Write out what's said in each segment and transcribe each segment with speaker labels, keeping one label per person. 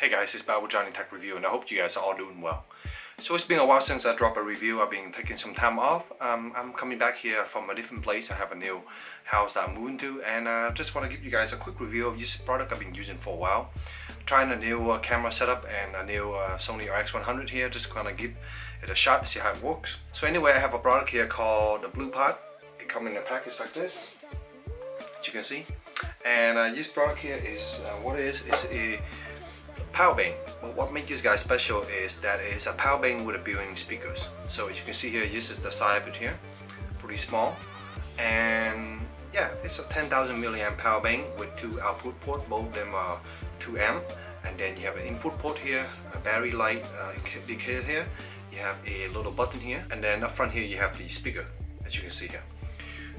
Speaker 1: Hey guys, it's Bible Johny Tech Review and I hope you guys are all doing well. So it's been a while since I dropped a review. I've been taking some time off. Um, I'm coming back here from a different place. I have a new house that I'm moving to and I uh, just want to give you guys a quick review of this product I've been using for a while. Trying a new uh, camera setup and a new uh, Sony RX100 here. Just gonna give it a shot see how it works. So anyway, I have a product here called the Bluepot. It comes in a package like this, as you can see. And uh, this product here is, uh, what it is, is a power bank. But what makes this guy special is that it's a power bank with a built-in speakers. So as you can see here, this is the side of it here, pretty small. And yeah, it's a 10,000 milliamp power bank with two output ports, both them are 2 amp. And then you have an input port here, a battery light uh, indicator here. You have a little button here, and then up front here you have the speaker, as you can see here.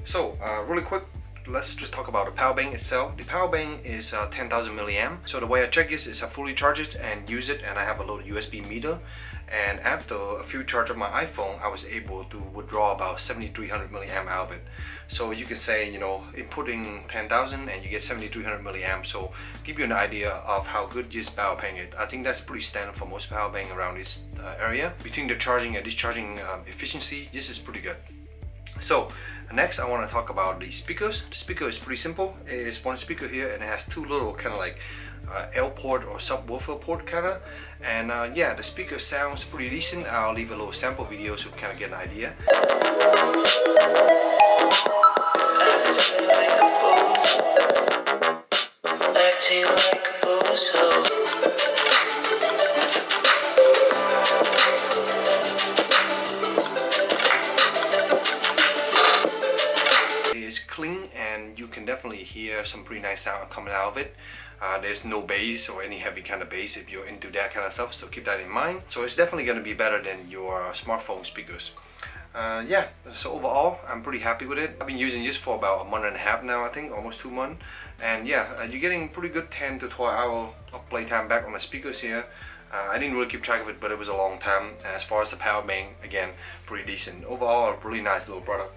Speaker 1: So uh, really quick, let's just talk about the power bank itself. The power bank is uh, 10,000 milliamp. So the way I check this is I fully charge it and use it and I have a little USB meter. And after a few charge of my iPhone, I was able to withdraw about 7300 milliamp out of it. So you can say, you know, inputting 10,000 and you get 7300 milliamp. So give you an idea of how good this power bank is. I think that's pretty standard for most power bank around this uh, area. Between the charging and discharging um, efficiency, this is pretty good. So next I want to talk about the speakers. The speaker is pretty simple. It's one speaker here and it has two little kind of like uh, L port or subwoofer port kind of and uh, yeah the speaker sounds pretty decent. I'll leave a little sample video so you kind of get an idea. Can definitely hear some pretty nice sound coming out of it. Uh, there's no bass or any heavy kind of bass if you're into that kind of stuff, so keep that in mind. So it's definitely going to be better than your smartphone speakers. Uh, yeah, so overall, I'm pretty happy with it. I've been using this for about a month and a half now, I think, almost two months. And yeah, uh, you're getting pretty good 10 to 12 hour of playtime back on the speakers here. Uh, I didn't really keep track of it, but it was a long time. As far as the power bank, again, pretty decent. Overall, a really nice little product.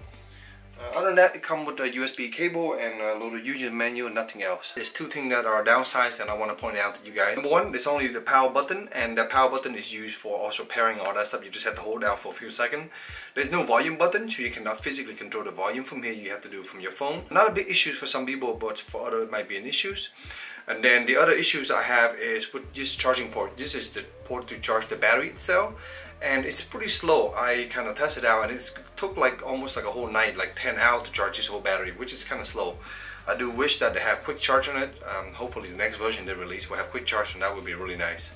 Speaker 1: Uh, other than that, it comes with a USB cable and a little user menu and nothing else. There's two things that are downsides that I want to point out to you guys. Number one, there's only the power button and the power button is used for also pairing all that stuff. You just have to hold down for a few seconds. There's no volume button, so you cannot physically control the volume from here. You have to do it from your phone. Not a big issue for some people, but for other it might be an issue. And then the other issues I have is with this charging port. This is the port to charge the battery itself and it's pretty slow. I kind of tested out and it took like almost like a whole night, like 10 hours to charge this whole battery, which is kind of slow. I do wish that they have quick charge on it. Um, hopefully the next version they release will have quick charge and that would be really nice.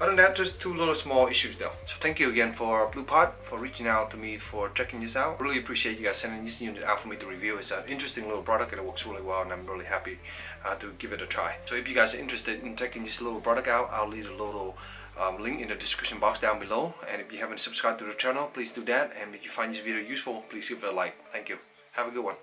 Speaker 1: Other than that, just two little small issues though. So thank you again for Bluepot for reaching out to me for checking this out. Really appreciate you guys sending this unit out for me to review. It's an interesting little product and it works really well and I'm really happy uh, to give it a try. So if you guys are interested in checking this little product out, I'll leave a little um, link in the description box down below. And if you haven't subscribed to the channel please do that. And if you find this video useful please give it a like. Thank you. Have a good one